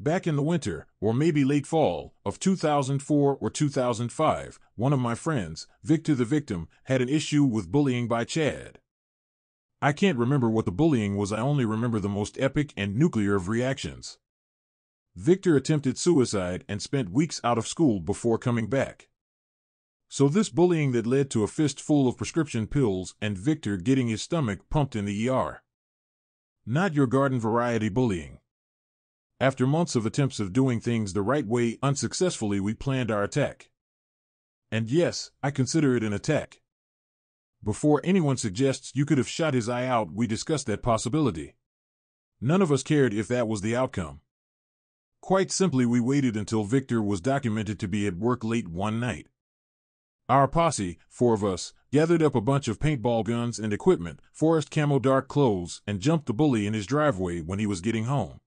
Back in the winter, or maybe late fall, of 2004 or 2005, one of my friends, Victor the victim, had an issue with bullying by Chad. I can't remember what the bullying was, I only remember the most epic and nuclear of reactions. Victor attempted suicide and spent weeks out of school before coming back. So, this bullying that led to a fistful of prescription pills and Victor getting his stomach pumped in the ER. Not your garden variety bullying. After months of attempts of doing things the right way unsuccessfully, we planned our attack. And yes, I consider it an attack. Before anyone suggests you could have shot his eye out, we discussed that possibility. None of us cared if that was the outcome. Quite simply, we waited until Victor was documented to be at work late one night. Our posse, four of us, gathered up a bunch of paintball guns and equipment, forest camo dark clothes, and jumped the bully in his driveway when he was getting home.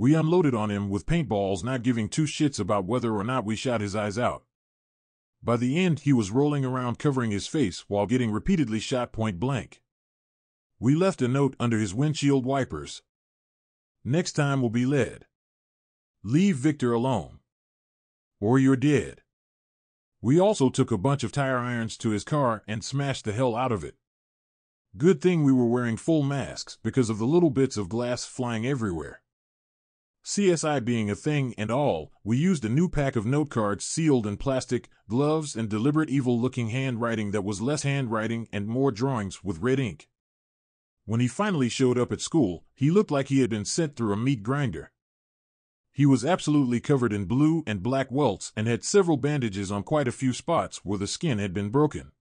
We unloaded on him with paintballs, not giving two shits about whether or not we shot his eyes out. By the end, he was rolling around covering his face while getting repeatedly shot point blank. We left a note under his windshield wipers. Next time will be lead. Leave Victor alone. Or you're dead. We also took a bunch of tire irons to his car and smashed the hell out of it. Good thing we were wearing full masks because of the little bits of glass flying everywhere. CSI being a thing and all, we used a new pack of note cards sealed in plastic, gloves, and deliberate evil looking handwriting that was less handwriting and more drawings with red ink. When he finally showed up at school, he looked like he had been sent through a meat grinder. He was absolutely covered in blue and black welts and had several bandages on quite a few spots where the skin had been broken.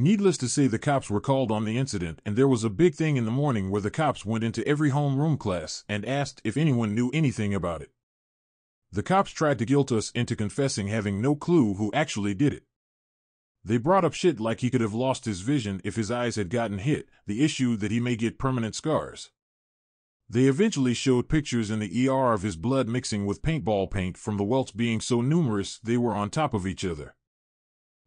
Needless to say, the cops were called on the incident, and there was a big thing in the morning where the cops went into every homeroom class and asked if anyone knew anything about it. The cops tried to guilt us into confessing having no clue who actually did it. They brought up shit like he could have lost his vision if his eyes had gotten hit, the issue that he may get permanent scars. They eventually showed pictures in the ER of his blood mixing with paintball paint from the welts being so numerous they were on top of each other.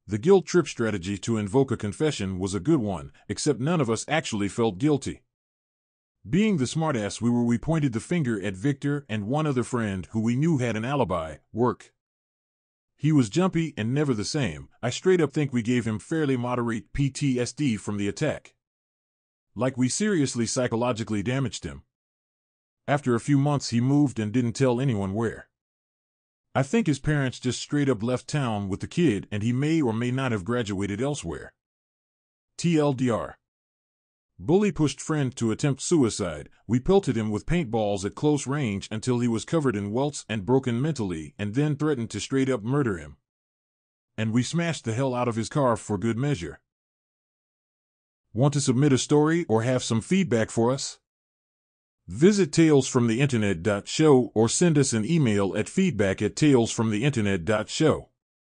The guilt trip strategy to invoke a confession was a good one, except none of us actually felt guilty. Being the smartass we were, we pointed the finger at Victor and one other friend who we knew had an alibi, work. He was jumpy and never the same. I straight up think we gave him fairly moderate PTSD from the attack. Like we seriously psychologically damaged him. After a few months, he moved and didn't tell anyone where. I think his parents just straight up left town with the kid and he may or may not have graduated elsewhere. TLDR. Bully pushed friend to attempt suicide. We pelted him with paintballs at close range until he was covered in welts and broken mentally, and then threatened to straight up murder him. And we smashed the hell out of his car for good measure. Want to submit a story or have some feedback for us? Visit talesfromtheinternet.show or send us an email at feedback at talesfromtheinternet.show.